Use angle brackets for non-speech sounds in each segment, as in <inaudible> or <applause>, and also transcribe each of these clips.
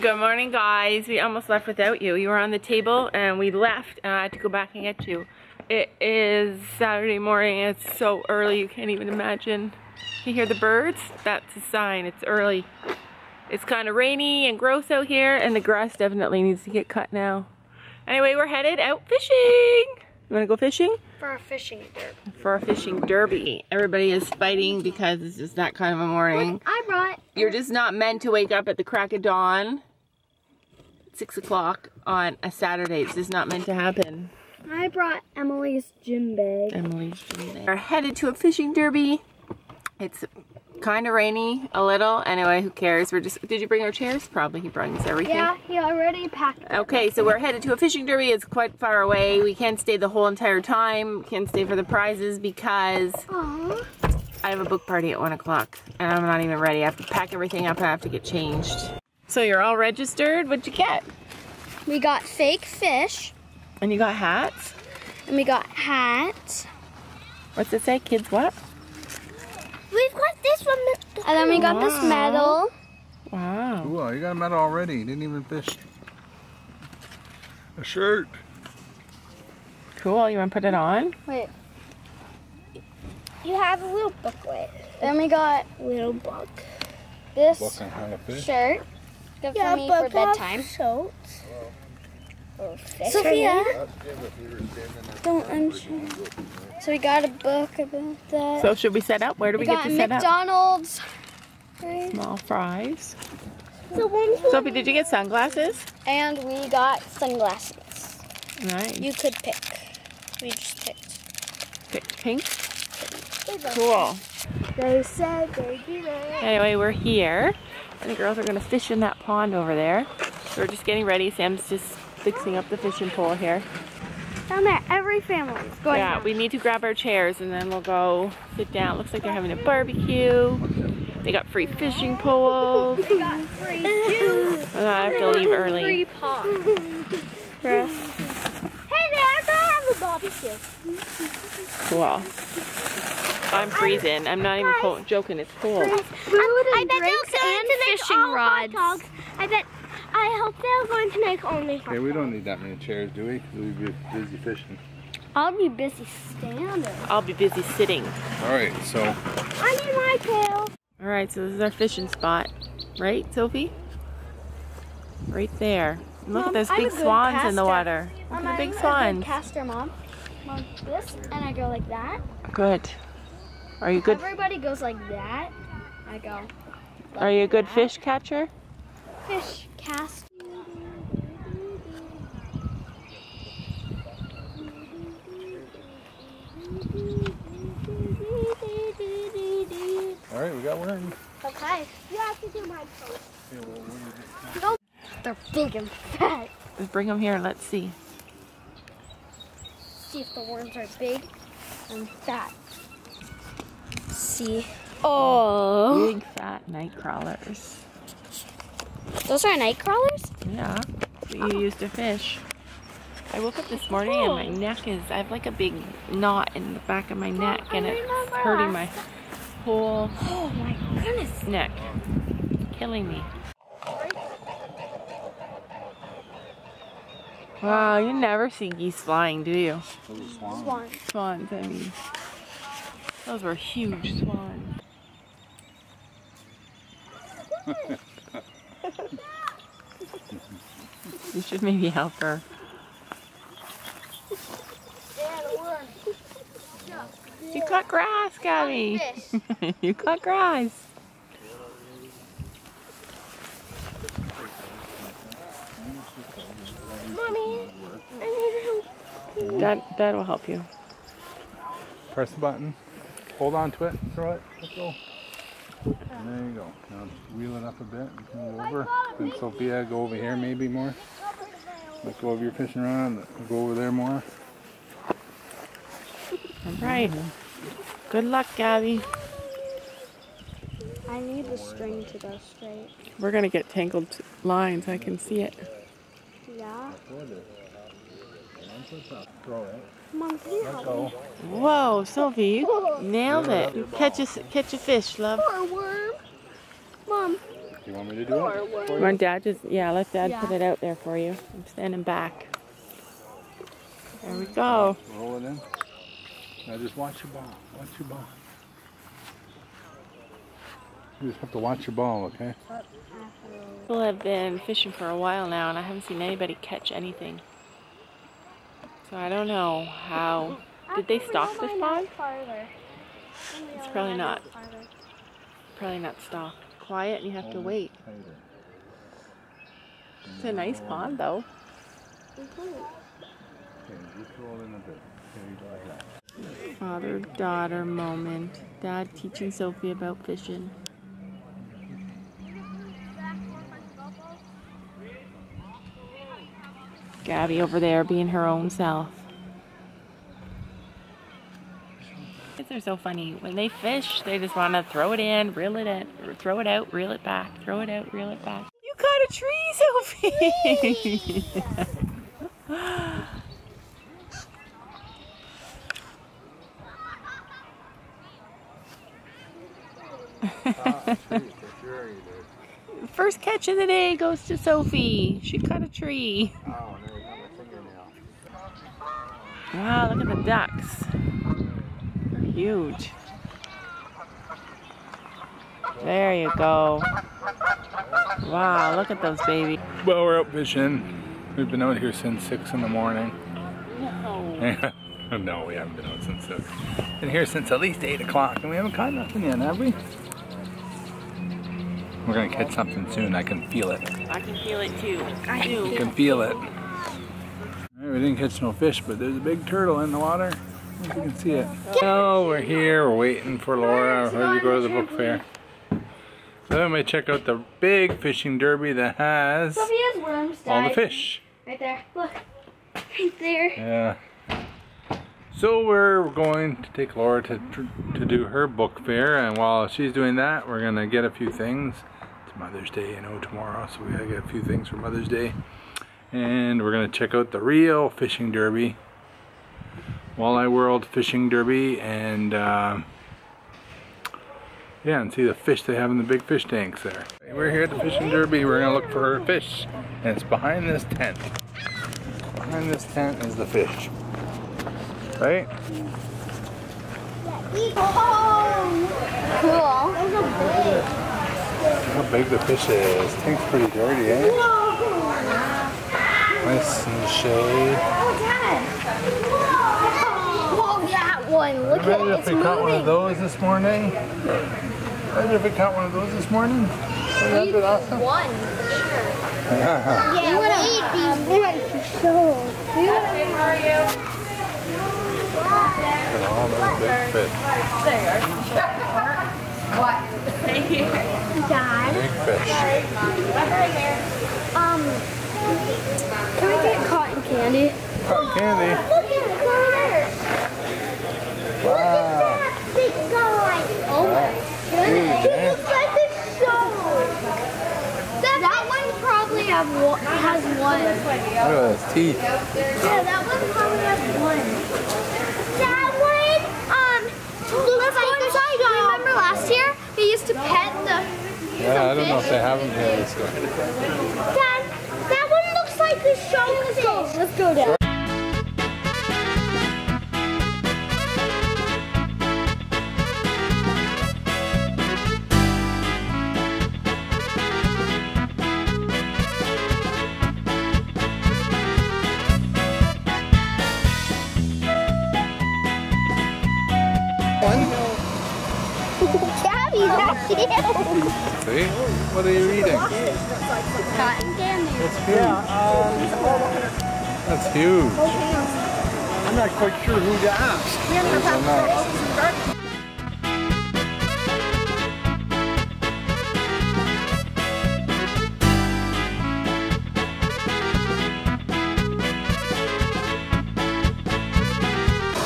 Good morning, guys. We almost left without you. You were on the table and we left and I had to go back and get you. It is Saturday morning and it's so early you can't even imagine. You hear the birds? That's a sign. It's early. It's kind of rainy and gross out here and the grass definitely needs to get cut now. Anyway, we're headed out fishing. You want to go fishing? For a fishing derby. For a fishing derby. Everybody is fighting because it's just that kind of a morning. I brought. You're just not meant to wake up at the crack of dawn, six o'clock on a Saturday. This is not meant to happen. I brought Emily's gym bag. Emily's gym bag. We're headed to a fishing derby. It's kind of rainy, a little. Anyway, who cares? We're just. Did you bring our chairs? Probably. He brings everything. Yeah, he already packed. Them. Okay, so we're headed to a fishing derby. It's quite far away. We can't stay the whole entire time. Can't stay for the prizes because Aww. I have a book party at one o'clock, and I'm not even ready. I have to pack everything up. I have to get changed. So you're all registered. What'd you get? We got fake fish, And you got hats. and we got hats. What's it say? Kids what? We've got this one, and then we got this medal. Wow. Cool, you got a medal already. You didn't even fish. A shirt. Cool. You want to put it on? Wait. You have a little booklet. Then we got little book. This Book on how to fish. shirt. Good for me for bedtime. Oh, Sophia, don't unshare. So we got a book about that. So should we set up? Where do we, we get got to set up? McDonald's. Small fries. So Sophie, did you get sunglasses? And we got sunglasses. Nice. You could pick. We just picked. Pick pink. Cool. They said they'd be there. Anyway, we're here. And the girls are going to fish in that pond over there. So we're just getting ready. Sam's just fixing up the fishing pole here. Down there, every family is going Yeah, down. we need to grab our chairs and then we'll go sit down. Looks like they're having a barbecue. They got free fishing poles. <laughs> We got free juice. <laughs> I have to leave early. Free pop. Hey there, I have a barbecue. Cool. I'm freezing. I'm not even cold, joking. It's cold. Food I bet they're going to make fishing all rods. hot dogs. I bet. I hope they're going to make only hot Okay, we don't need that many chairs, do we? 'Cause we'll be busy fishing. I'll be busy standing. I'll be busy sitting. All right, so I need my pail. All right, so this is our fishing spot. Right, Sophie? Right there. Look Mom, at those big a good swans in the water. Look Mom, at the I'm big a swans. good caster, mom. Mom, this, and I go like that. Good. Are you good? Everybody goes like that. I go. Are you a good that. fish catcher? Fish cast. all right, we got one. Okay. You have to do my post. Okay, well, what do you get? They're big and fat. Let's bring them here. Let's see. See if the worms are big and fat. See. Oh. Big fat night crawlers. Those are night crawlers? Yeah. You oh. use to fish. I woke up this morning and my oh. neck is, I have like a big knot in the back of my neck and oh, it's hurting my whole Oh my goodness. neck. Killing me. Wow, you never see geese flying, do you? Little swan. Swan. Swans, I mean. Those were huge swans. <laughs> you should maybe help her. You cut grass, Gabby. <laughs> you cut grass. Mommy, I need help. That that will help you. Press the button. Hold on to it. Throw it. Let go. And there you go. Now wheel it up a bit and move over. And Sophia, go over here maybe more. Let go of your fishing rod. Go over there more. All right. Good luck, Gabby. I need the string to go straight. We're gonna get tangled lines. I can see it. Yeah. Throw it. Mom, can you Let help go. me? Whoa, Sophie, you nailed it. Catch a catch a fish, love. Poor worm. Mom, You want me to do it? for you? Want Dad just, yeah, let Dad Yeah. put it out there for you. I'm standing back. There we go. Roll it in. Now just watch your ball. Watch your ball. You just have to watch your ball, okay? People have been fishing for a while now and I haven't seen anybody catch anything. So I don't know how. Did they stock this pond? It's probably not. Probably not stocked. Quiet and you have to wait. It's a nice pond though. Okay, just roll in a bit. There you go, like that. Father daughter moment. Dad teaching Sophie about fishing. Gabby over there being her own self. Kids are so funny. When they fish, they just want to throw it in, reel it in, throw it out, reel it back, throw it out, reel it back. You caught a tree, <laughs> Sophie! Tree, for sure you did. First catch of the day goes to Sophie. She cut a tree. Oh, now you got my fingernail. Wow, look at the ducks. They're huge. There you go. Wow, look at those babies. Well, we're out fishing. We've been out here since 6 in the morning. No. <laughs> no, we haven't been out since 6. Been here since at least 8 o'clock, and we haven't caught nothing yet, have we? We're gonna catch something soon. I can feel it. I can feel it too. I I do. can feel it. Alright, we didn't catch no fish, but there's a big turtle in the water. I don't know if you can see it. Oh, we're here. We're waiting for Laura. I heard you go to the book fair. So then we check out the big fishing derby that has Sophia's worms all the fish. Right there. Look. Right there. Yeah. So we're going to take Laura to to do her book fair, and while she's doing that, we're gonna get a few things. It's Mother's Day, you know, tomorrow, so we gotta get a few things for Mother's Day, and we're gonna check out the Rio Fishing Derby, Walleye World Fishing Derby, and uh, yeah, and see the fish they have in the big fish tanks there. We're here at the fishing derby. We're gonna look for fish, and it's behind this tent. Behind this tent is the fish. Right? Cool. Look How big the fish is. Tank's pretty dirty, eh? Nice in the shade. Whoa, that one. Look at Imagine it. if It's we caught one of those this morning. Imagine if we caught one of those this morning. Wouldn't that be awesome? One. Yeah. Yeah, we would have ate these ones for sure. We would have All those big fish. Dad. Big fish. Um, can we get cotton candy? Cotton candy. Look at it, Carter. Look at that big guy. Oh my goodness. Huge, He eh? looks like a shark. That, that one probably have one, has one. Look at those teeth. Yeah, that one probably has one. That one, um, looks like a shark. Remember last year? They used to pet the Yeah, I don't know if they have them here. Dad, that one looks like a shark. Let's go. Let's down. Gabby, that's you. See? What are you eating? Cotton candy. That's huge. Um, That's huge. I'm not quite sure who to ask.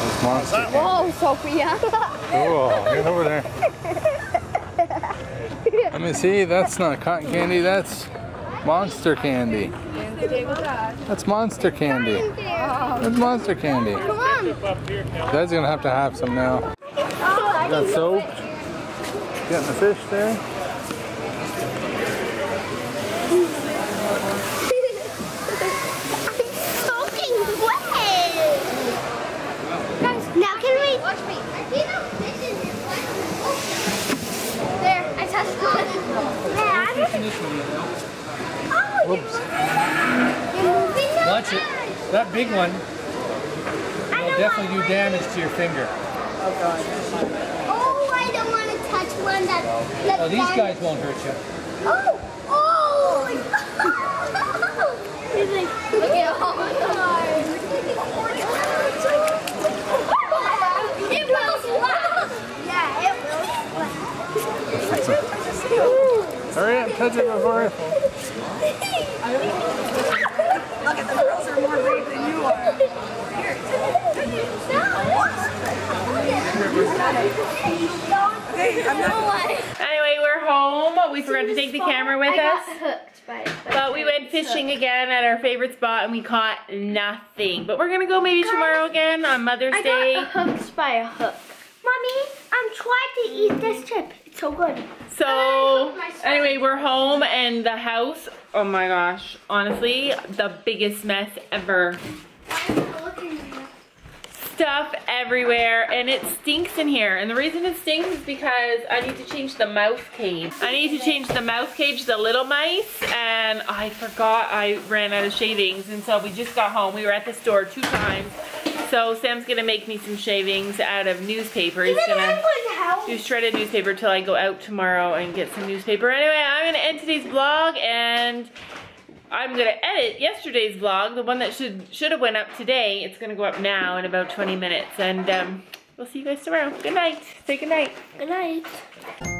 That's monster. Whoa, Sophia. Cool. Get over there. <laughs> Let me see. That's not cotton candy. That's monster candy. That's monster candy. That's monster candy. Come on. Dad's gonna have to have some now. Got soap. Getting the fish there. Now can we? There, I touched it. Oh, Whoops. You're moving now? Watch it. That big one I will definitely do damage to your finger. Oh, God. Oh, I don't want to touch one that. that Oh, these that- guys won't hurt you. Oh, oh! <laughs> He's like, look at all my cards. <laughs> It will slap. Yeah, it will slap. Hurry up, touch it before I fall. Look at the girls are more brave than you are. Anyway, we're home. We forgot to take the camera with us. got hooked by it. But we went fishing again at our favorite spot and we caught nothing. But we're gonna go maybe tomorrow again on Mother's I Day. got hooked by a hook. Mommy, I'm trying to eat this chip. It's so good. So anyway, we're home and the house, oh my gosh, honestly, the biggest mess ever. Stuff everywhere and it stinks in here. And the reason it stinks is because I need to change the mouse cage. I need to change the mouse cage, the little mice, and I forgot I ran out of shavings. And so we just got home. We were at the store two times. So Sam's gonna make me some shavings out of newspaper. He's gonna do shredded newspaper till I go out tomorrow and get some newspaper. Anyway, I'm gonna end today's vlog and I'm gonna edit yesterday's vlog, the one that should should have went up today. It's gonna go up now in about 20 minutes and um, we'll see you guys tomorrow. Good night. Say good night. Good night.